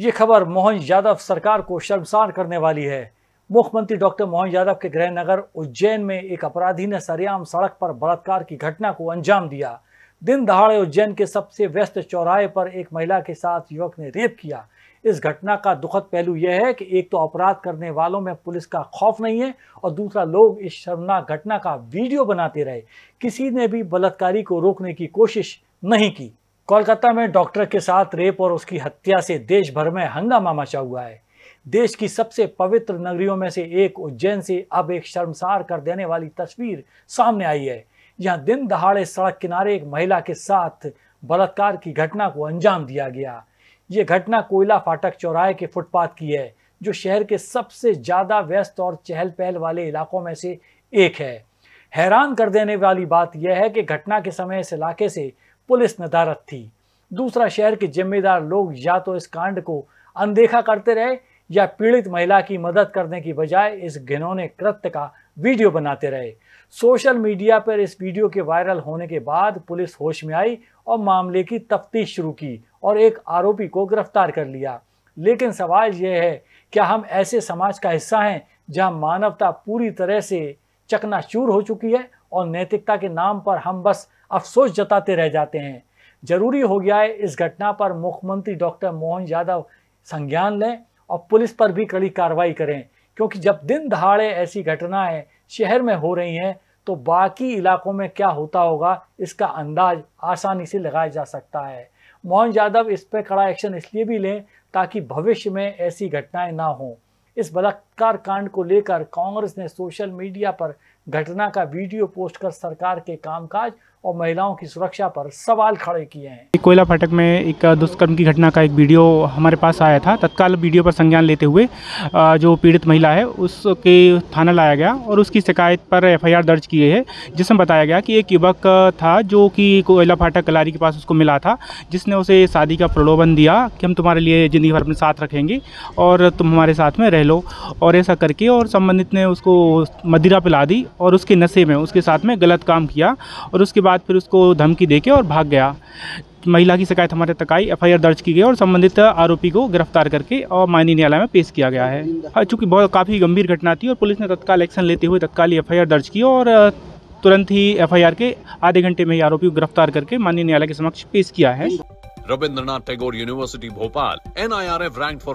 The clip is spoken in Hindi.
ये खबर मोहन यादव सरकार को शर्मसार करने वाली है। मुख्यमंत्री डॉक्टर मोहन यादव के गृह नगर उज्जैन में एक अपराधी ने सरेआम सड़क पर बलात्कार की घटना को अंजाम दिया। दिन दहाड़े उज्जैन के सबसे व्यस्त चौराहे पर एक महिला के साथ युवक ने रेप किया। इस घटना का दुखद पहलू यह है कि एक तो अपराध करने वालों में पुलिस का खौफ नहीं है और दूसरा लोग इस शर्मनाक घटना का वीडियो बनाते रहे। किसी ने भी बलात्कारी को रोकने की कोशिश नहीं की। कोलकाता में डॉक्टर के साथ रेप और उसकी हत्या से देश भर में हंगामा मचा हुआ है। देश की सबसे पवित्र नगरियों में से एक उज्जैन से अब एक शर्मसार कर देने वाली तस्वीर सामने आई है। जहाँ दिन दहाड़े सड़क किनारे एक महिला के साथ बलात्कार की घटना को अंजाम दिया गया। ये घटना कोयला फाटक चौराहे के फुटपाथ की है, जो शहर के सबसे ज़्यादा व्यस्त और चहल पहल वाले इलाकों में से एक है। हैरान कर देने वाली बात यह है कि घटना के समय इस इलाके से पुलिस नदारत थी। दूसरा शहर के जिम्मेदार लोग या तो इस कांड को अनदेखा करते रहे या पीड़ित महिला की मदद करने की बजाय इस घिनौने कृत्य का वीडियो बनाते रहे। सोशल मीडिया पर इस वीडियो के वायरल होने के बाद पुलिस होश में आई और मामले की तफ्तीश शुरू की और एक आरोपी को गिरफ़्तार कर लिया। लेकिन सवाल यह है, क्या हम ऐसे समाज का हिस्सा हैं जहाँ मानवता पूरी तरह से चकनाचूर हो चुकी है और नैतिकता के नाम पर हम बस अफसोस जताते रह जाते हैं। ज़रूरी हो गया है इस घटना पर मुख्यमंत्री डॉक्टर मोहन यादव संज्ञान लें और पुलिस पर भी कड़ी कार्रवाई करें, क्योंकि जब दिन दहाड़े ऐसी घटनाएँ शहर में हो रही हैं तो बाकी इलाकों में क्या होता होगा, इसका अंदाज आसानी से लगाया जा सकता है। मोहन यादव इस पर कड़ा एक्शन इसलिए भी लें ताकि भविष्य में ऐसी घटनाएँ ना हों। इस बलात्कार कांड को लेकर कांग्रेस ने सोशल मीडिया पर घटना का वीडियो पोस्ट कर सरकार के कामकाज और महिलाओं की सुरक्षा पर सवाल खड़े किए हैं। कोयला फाटक में एक दुष्कर्म की घटना का एक वीडियो हमारे पास आया था। तत्काल वीडियो पर संज्ञान लेते हुए जो पीड़ित महिला है, उसके थाना लाया गया और उसकी शिकायत पर एफआईआर दर्ज की है, जिसमें बताया गया कि एक युवक था जो कि कोयला फाटक कलारी के पास उसको मिला था, जिसने उसे शादी का प्रलोभन दिया कि हम तुम्हारे लिए ज़िंदगी भर अपने साथ रखेंगे और तुम हमारे साथ में रह लो। और ऐसा करके और संबंधित ने उसको मदिरा पिला दी और उसके नशे में उसके साथ में गलत काम किया और उसके बाद फिर उसको धमकी दे के और भाग गया। महिला की शिकायत हमारे तक आई एफ़ दर्ज की गई और संबंधित आरोपी को गिरफ़्तार करके और माननीय न्यायालय में पेश किया गया है। हाँ, चूँकि बहुत काफ़ी गंभीर घटना थी और पुलिस ने तत्काल एक्शन लेते हुए तत्काल एफआईआर दर्ज की और तुरंत ही एफआईआर के आधे घंटे में ही आरोपी को गिरफ़्तार करके माननीय न्यायालय के समक्ष पेश किया है। Rabindranath Tagore university Bhopal N I R F rank for